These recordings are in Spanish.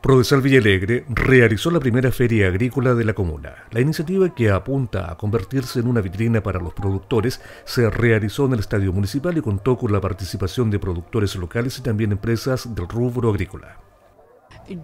Prodesal Villalegre realizó la primera feria agrícola de la comuna. La iniciativa que apunta a convertirse en una vitrina para los productores se realizó en el estadio municipal y contó con la participación de productores locales y también empresas del rubro agrícola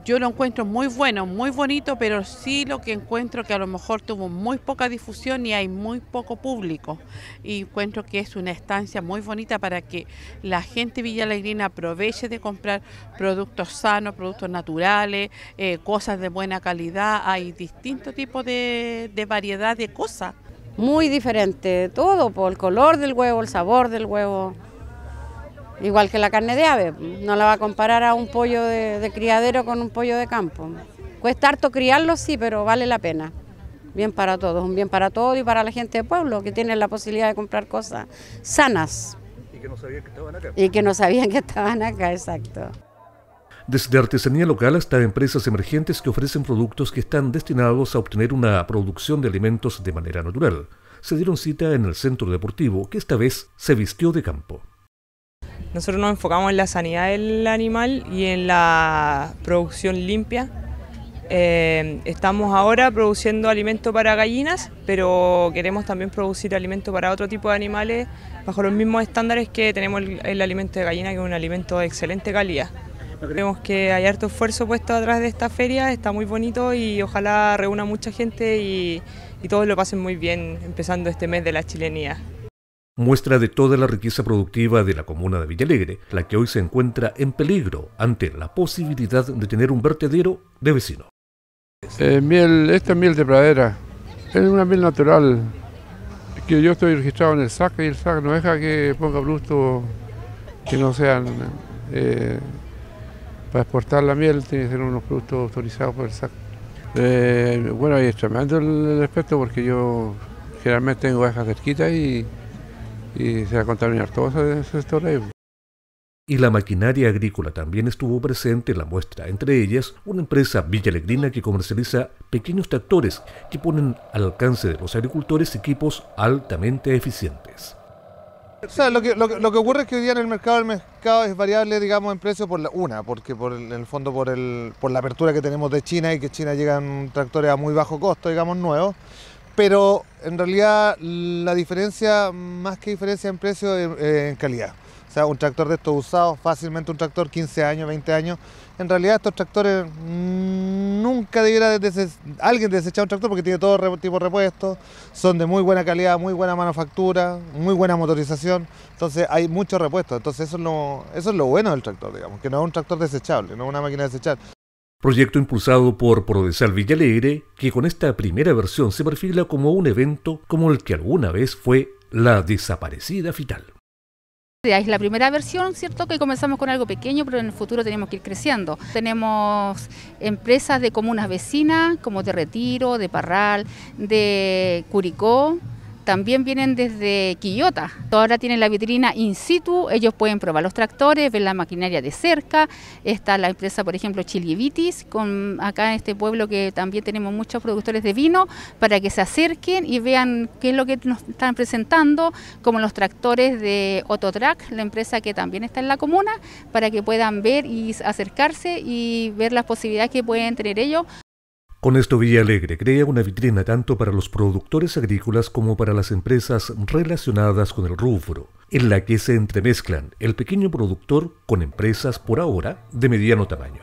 yo lo encuentro muy bueno, muy bonito, pero sí lo que encuentro que a lo mejor tuvo muy poca difusión y hay muy poco público. Y encuentro que es una estancia muy bonita para que la gente villalegrina aproveche de comprar productos sanos, productos naturales, eh, cosas de buena calidad. Hay distintos tipos de, de variedad de cosas. Muy diferente, todo, por el color del huevo, el sabor del huevo. Igual que la carne de ave, no la va a comparar a un pollo de, criadero con un pollo de campo. Cuesta harto criarlo, sí, pero vale la pena. Bien para todos, un bien para todos y para la gente del pueblo que tiene la posibilidad de comprar cosas sanas. Y que no sabían que estaban acá. Y que no sabían que estaban acá, exacto. Desde artesanía local hasta empresas emergentes que ofrecen productos que están destinados a obtener una producción de alimentos de manera natural. Se dieron cita en el centro deportivo, que esta vez se vistió de campo. Nosotros nos enfocamos en la sanidad del animal y en la producción limpia. Eh, estamos ahora produciendo alimento para gallinas, pero queremos también producir alimento para otro tipo de animales bajo los mismos estándares que tenemos el, alimento de gallina, que es un alimento de excelente calidad. Creemos que hay harto esfuerzo puesto atrás de esta feria, está muy bonito y ojalá reúna mucha gente y, y todos lo pasen muy bien empezando este mes de la chilenía muestra de toda la riqueza productiva de la comuna de Villalegre, la que hoy se encuentra en peligro ante la posibilidad de tener un vertedero de vecino. Eh, miel, esta es miel de pradera, es una miel natural, que yo estoy registrado en el SAC y el SAC no deja que ponga productos que no sean eh, para exportar la miel, tiene que ser unos productos autorizados por el SAC. Eh, bueno, ahí es tremendo el, aspecto porque yo generalmente tengo ovejas cerquita y y se va a contaminar todo ese sector Y la maquinaria agrícola también estuvo presente en la muestra, entre ellas una empresa villalegrina que comercializa pequeños tractores que ponen al alcance de los agricultores equipos altamente eficientes. O sea, lo que, lo, que, ocurre es que hoy día en el mercado el mercado es variable, digamos, en precio por la una, porque por el, en el fondo por, el, por la apertura que tenemos de China y que China llegan tractores a muy bajo costo, digamos, nuevos pero en realidad la diferencia, más que diferencia en precio, es en calidad. O sea, un tractor de estos usados, fácilmente un tractor 15 años, 20 años, en realidad estos tractores nunca debiera alguien desechar un tractor porque tiene todo tipo de repuestos, son de muy buena calidad, muy buena manufactura, muy buena motorización, entonces hay muchos repuestos, entonces eso es lo, eso es lo bueno del tractor, digamos, que no es un tractor desechable, no es una máquina desechable. Proyecto impulsado por Prodesal Villalegre, que con esta primera versión se perfila como un evento como el que alguna vez fue la desaparecida Fital. Es la primera versión, ¿cierto? Que comenzamos con algo pequeño, pero en el futuro tenemos que ir creciendo. Tenemos empresas de comunas vecinas, como de Retiro, de Parral, de Curicó, también vienen desde Quillota. Ahora tienen la vitrina in situ, ellos pueden probar los tractores, ver la maquinaria de cerca. Está la empresa, por ejemplo, Chilivitis, con acá en este pueblo que también tenemos muchos productores de vino, para que se acerquen y vean qué es lo que nos están presentando, como los tractores de Ototrack, la empresa que también está en la comuna, para que puedan ver y acercarse y ver las posibilidades que pueden tener ellos con esto Villa Alegre crea una vitrina tanto para los productores agrícolas como para las empresas relacionadas con el rubro, en la que se entremezclan el pequeño productor con empresas por ahora de mediano tamaño.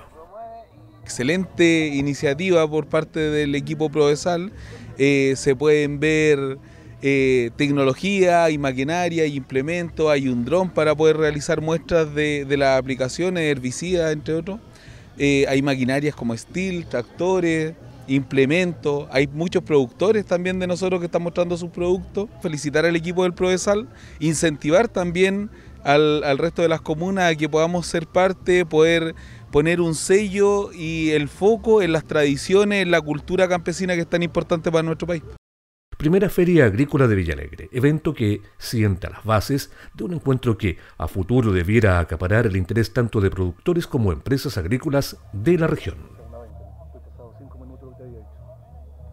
Excelente iniciativa por parte del equipo Prodesal. Eh, se pueden ver eh, tecnología y maquinaria y implementos, hay un dron para poder realizar muestras de, las aplicaciones herbicidas, entre otros. Eh, hay maquinarias como steel, tractores, implementos, hay muchos productores también de nosotros que están mostrando sus productos. Felicitar al equipo del Prodesal, incentivar también al, al, resto de las comunas a que podamos ser parte, poder poner un sello y el foco en las tradiciones, en la cultura campesina que es tan importante para nuestro país. Primera Feria Agrícola de Villalegre, evento que sienta las bases de un encuentro que a futuro debiera acaparar el interés tanto de productores como empresas agrícolas de la región.